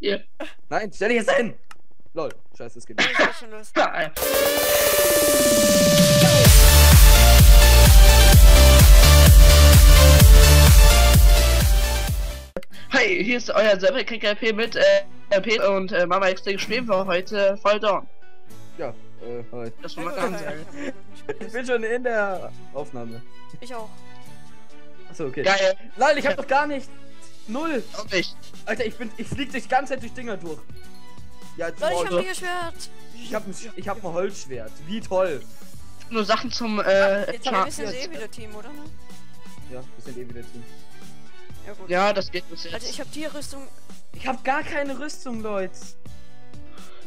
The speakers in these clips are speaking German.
Hier. Nein, stell dich jetzt hin! Lol, scheiße, es geht Ja, nicht. geht schon los. Ja, Hi, hier ist euer selber KKP mit äh, Peter und äh, Mama extrem spielen wir heute voll down. Ja, äh, hi. Das war Ja, mal ganz ja. Ich bin schon in der Aufnahme. Ich auch. Achso, okay. Geil. Lol, ich hab doch gar nicht. Null. Und ich. Alter, ich bin. Ich flieg die ganze Zeit durch Dinger durch. Ja, Soll ich wow, hab ein Schwert? ich hab ein, ich hab ein Holzschwert. Wie toll. Nur Sachen zum äh, Jetzt Ja, hab wir Char sind eh wieder Team, oder? ne? Ja, wir sind eh wieder Team. Ja gut. Ja, das geht bis Also jetzt. ich hab die Rüstung. Ich hab gar keine Rüstung, Leute.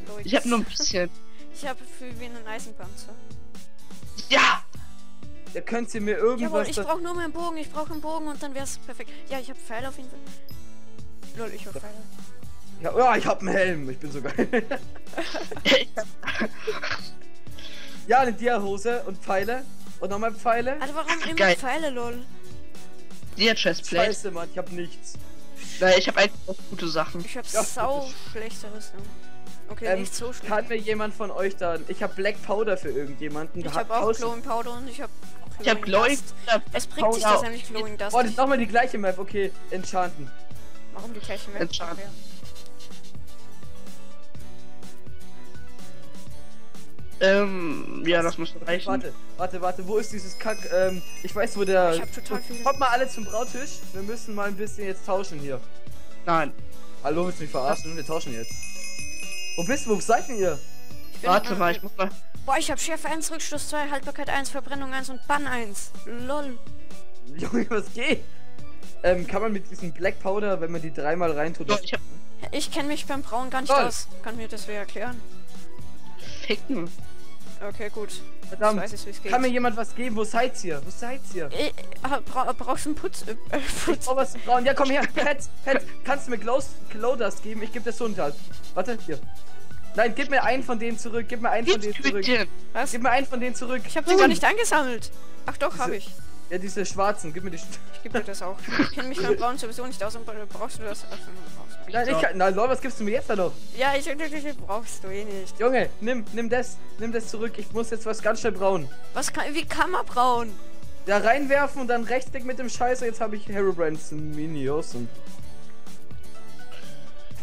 Leute. Ich hab nur ein bisschen. Ich habe für wen einen Eisenpanzer. Ja! Da könnt ihr mir Jawohl, irgendwas. ich da- brauche nur mehr einen Bogen. Ich brauche einen Bogen und dann wär's perfekt. Ja, ich habe Pfeile auf jeden Fall. Lol, ich hab Pfeile. ja, oh, ich hab einen Helm. Ich bin so geil. ja, eine Dia-Hose und Pfeile. Und nochmal Pfeile. Alter, warum immer Geil. Pfeile, lol? Dir Chestplate. Scheiße, Mann, ich hab nichts. Nein, ich hab eigentlich auch gute Sachen. Ich hab Ja, sau schlechte Rüstung. Okay, Ähm, nicht so schlecht. Kann mir jemand von euch da. Ich hab Black Powder für irgendjemanden. Ich Ha- hab auch Glowing Powder und ich hab Ich hab Glowing. Es bringt sich das eigentlich Glowing Dust. Oh, das ist nochmal die gleiche Map. Okay, enchanten. Warum die gleiche Map? Okay. Ähm, ja, das muss reichen. Warte, warte, warte. Wo ist dieses Kack? Ähm, ich weiß, wo der. Ich hab total viele. Kommt mal alle zum Brautisch. Wir müssen mal ein bisschen jetzt tauschen hier. Nein. Hallo, willst du mich verarschen? Wir tauschen jetzt. Wo bist du? Wo seid ihr? Warte mal, ich muss mal. Boah, ich hab Schärfe 1, Rückstoß 2, Haltbarkeit 1, Verbrennung 1 und Bann 1. Lol. Junge, was geht? Ähm, kann man mit diesem Black Powder, wenn man die dreimal reintut, ich hab Ich kenne mich beim Brauen gar nicht Lol. aus. Kann mir das wer erklären? Ficken. Okay, gut. verdammt. Jetzt weiß ich, wie es geht. Kann mir jemand was geben? Wo seid ihr? Wo seid ihr? Ich, ah, bra brauchst du einen Putz? Äh, äh, Ich Putz. brauch was zu brauen. Ja, komm her. Pet, Pet, kannst du mir Glow, Glow Dust geben? Ich gebe das Sundheit. Warte, hier. Nein, gib mir einen von denen zurück. Gib mir einen von denen zurück. Was? Gib mir einen von denen zurück. Ich habe sie gar nicht angesammelt. Ach doch, habe ich. Ja, diese schwarzen. Gib mir die. Sch- Ich gebe dir das auch. Ich kenne mich beim Brauen sowieso nicht aus und bra- brauchst du das? Nein, ich kann. Nein, Lol, was gibst du mir jetzt da noch? Ja, ich brauchst du eh nicht. Junge, nimm, nimm das. Nimm das zurück. Ich muss jetzt was ganz schnell brauen. Was kann, wie kann man brauen? Da reinwerfen und dann rechtsklick mit dem Scheiße. Jetzt habe ich Herobrand's Minios und.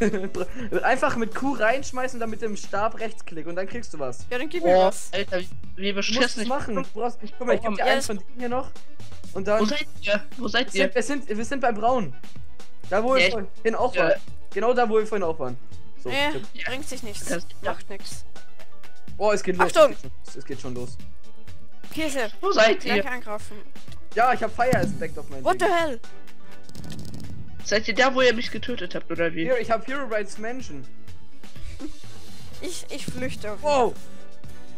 Einfach mit Q reinschmeißen, dann mit dem Stab rechtsklick und dann kriegst du was. Ja, dann gib mir Oh, was. Alter, wie, wie Du musst beschissen. es Ich machen. Du brauchst, guck mal, ich geb dir Ja, das- von denen hier noch. Und Wo dann. seid ihr? Wo seid Wir ihr? sind, wir, sind, wir sind beim Brauen. Da wo Ja, wir ich- vorhin auch Ja. waren. Genau da, wo wir vorhin auch waren. So. Nee. Ja. bringt sich nichts. Das- ja. Macht nichts. Oh, es geht los. Achtung! Es geht, schon, es geht schon los. Käse, Wo seid ihr? angreifen. Ja, ich habe Fire Aspect auf meinem What the Ding. hell? Seid ihr da, wo ihr mich getötet habt, oder wie? Hier, ich habe Hero Rights Mansion. Ich, ich flüchte. Wow.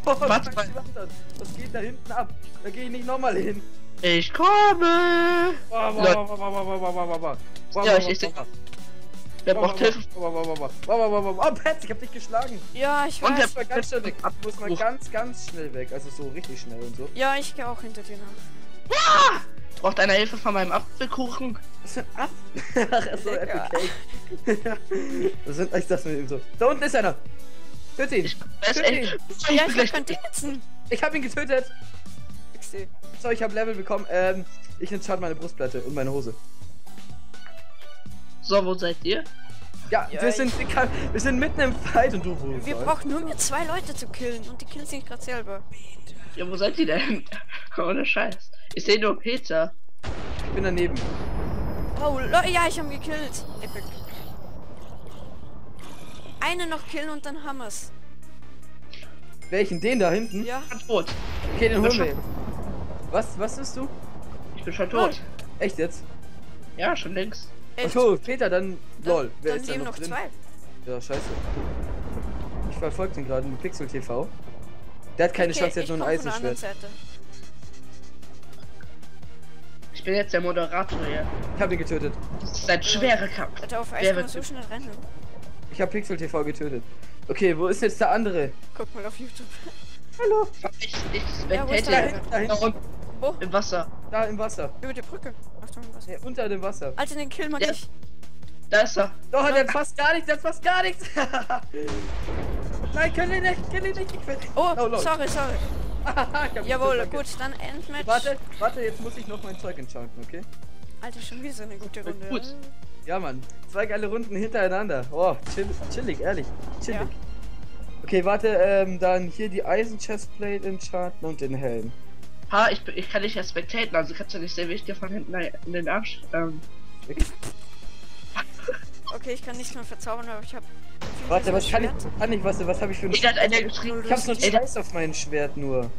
Oh, Warte was das? Was geht da hinten ab? Da gehe ich nicht nochmal hin. Ich komme! Ja, ich- ich wow, seh- wow. Wer braucht Hilfe? Oh, Pets, ich hab dich geschlagen. Ja, ich Und weiß. der- Ich muss mal ganz schnell weg. Ich muss mal ganz, ganz schnell weg. Also so richtig schnell und so. Ja, ich gehe auch hinter dir nach. Braucht einer Hilfe von meinem Apfelkuchen? Was für ein Ab? Ach, so Apple. Cake. das sind, ich dachte mir eben so. Da unten ist einer. Töte ihn. Ich, Ich, wer ist Töte echt? ihn. Ich Ja, ich Dingensen. Ich hab ihn getötet. XD. So, ich hab Level bekommen. Ähm, ich enchant meine Brustplatte und meine Hose. So, wo seid ihr? Ja, Ja, wir, sind, wir, kann, wir sind mitten im Fight und du wo? Wir brauchen nur mehr zwei Leute zu killen und die killen sich gerade selber. Ja, wo seid ihr denn? Ohne Scheiß. Ich sehe nur Peter. Ich bin daneben. Oh, Leute, ja, ich hab ihn gekillt. Epic. Eine noch killen und dann haben wir's. Welchen? Den da hinten? Ja. Ich bin tot. Okay, den holen wir. Was, was bist du? Ich bin schon tot. Echt jetzt? Ja, schon längst. Echt? Achso, Peter, dann. Lol, wer dann ist da leben noch, noch drin? zwei. Ja, scheiße. Ich verfolge den gerade mit Pixel TV. Der hat keine Okay, Chance, der ich hat nur ein Eisenschwert. Ich bin jetzt der Moderator hier. Ich hab ihn getötet. Das ist ein schwerer Kampf. Alter, auf wird- so schnell rennen. Ich hab Pixel TV getötet. Okay, wo ist jetzt der andere? Guck mal auf YouTube. Hallo. Ich, ich Ja, wo Wo? im Wasser. Da im Wasser. Über die Brücke. Achtung, was? Nee, unter dem Wasser. Alter, den kill mag Ja. ich. Da ist er. Doch, der hat fast gar nichts, der hat fast gar nichts. Nein, können wir nicht, können wir nicht. Ich will. Oh, Oh, lol. sorry, sorry. Jawohl, gut, dann Endmatch. Warte, warte, jetzt muss ich noch mein Zeug enchanten, okay? Alter, schon wieder so eine gute Runde. Gut. Ja, Mann. Zwei geile Runden hintereinander. Oh, chill, chillig, ehrlich. Chillig. Ja. Okay, warte, ähm, dann hier die Eisen Chestplate enchanten und den Helm. Ha, ich, ich kann dich ja spectaten, also kannst du nicht sehen, wie ich dir von hinten in den Arsch. Ähm, Okay, ich kann nichts mehr verzaubern, aber ich hab. Warte, was kann ich, kann ich, was, was habe ich für ein da hat einer geschrieben, Ich hab's nur ey, Scheiß auf mein Schwert nur.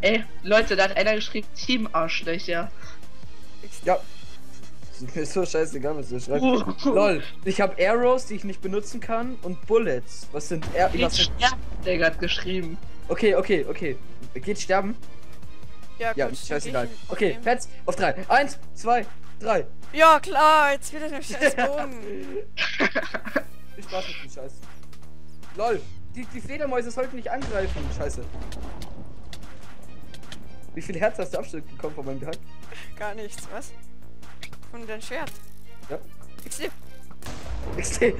ey, Leute, da hat einer geschrieben, Team Arschlöcher. Ja. Ist mir so scheißegal, was du schreibst. Lol, ich habe Arrows, die ich nicht benutzen kann und Bullets. Was sind Ar was Geht sind sterben, der hat geschrieben. Okay, okay, okay. Geht sterben? Ja, Ja, gut, scheißegal. Okay. Pets auf drei. Eins, zwei, drei. Ja, klar, jetzt wieder der scheiß Bogen. Viel Spaß mit dem Scheiß. Lol, die, die Fledermäuse sollten nicht angreifen. Scheiße. Wie viel Herz hast du Abschnitt bekommen von meinem Gehalt? Gar nichts, was? Von deinem Schwert. Ja. XD. XD.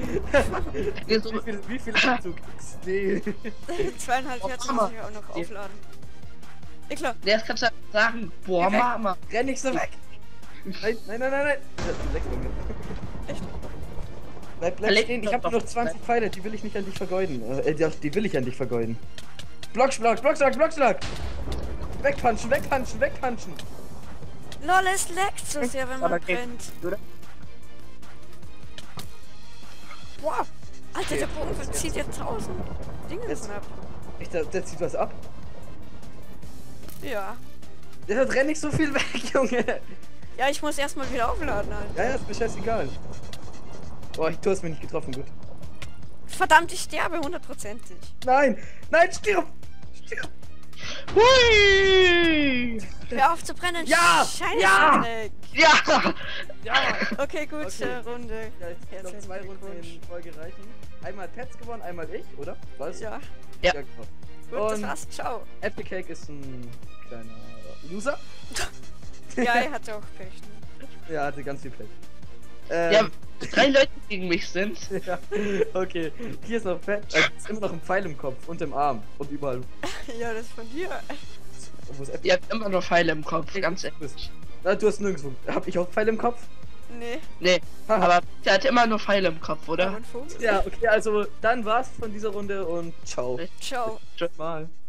Wie viel, wie viel Abzug? XD. Zweieinhalb Oh, Herzen muss ich auch noch Ja. aufladen. Ja, klar. das kannst du sagen. Boah. Mama. Renn nicht so weg. Nein, nein, nein, nein. Echt? Bleib, bleib stehen. Ich habe doch. nur noch 20 Pfeile, die will ich nicht an dich vergeuden. Äh, die, die will ich an dich vergeuden. Blockschlag, Blockschlag, Blockschlag! Wegpunchen, wegpunchen, wegpunchen! Lol, es leckt so sehr, wenn man Aber geht, brennt. oder? Wow. Alter, Okay, der Bogen jetzt, verzieht ja tausend Dinge ab. Echt, der, der zieht was ab. Ja. Der rennt nicht so viel weg, Junge! Ja, ich muss erstmal wieder aufladen, Alter. Ja, ja, ist mir scheißegal. Oh, ich, du hast mich nicht getroffen, gut. Verdammt, ich sterbe hundertprozentig. Nein! Nein, stirb! Stirb! Hui! Hör auf zu brennen. Ja! Scheiße, Ja! Dreck. Ja! Ja! Okay, gut, Okay. Runde. Ja, ich glaube, zwei Runden in Folge reichen. Einmal Pets gewonnen, einmal ich, oder? Was? Ja, Ja. genau. Gut, das Und- war's. Ciao. Epic Cake ist ein kleiner Loser. Ja, er hatte auch Pech. Ne? Ja, hatte ganz viel Pech. Ähm, Ja, drei Leute gegen mich sind. ja. Okay, hier ist noch Pet. Äh, ist immer noch ein Pfeil im Kopf und im Arm und überall. Ja, das ist von dir. Wo ist Epic? Ihr habt immer nur Pfeile im Kopf, ganz ehrlich. Na, du hast nirgendwo. Hab ich auch Pfeil im Kopf? Nee, Nee, aber der hat immer nur Pfeile im Kopf, oder? Ja, okay, also dann war's von dieser Runde und ciao. Ciao. Mal. Tschüss.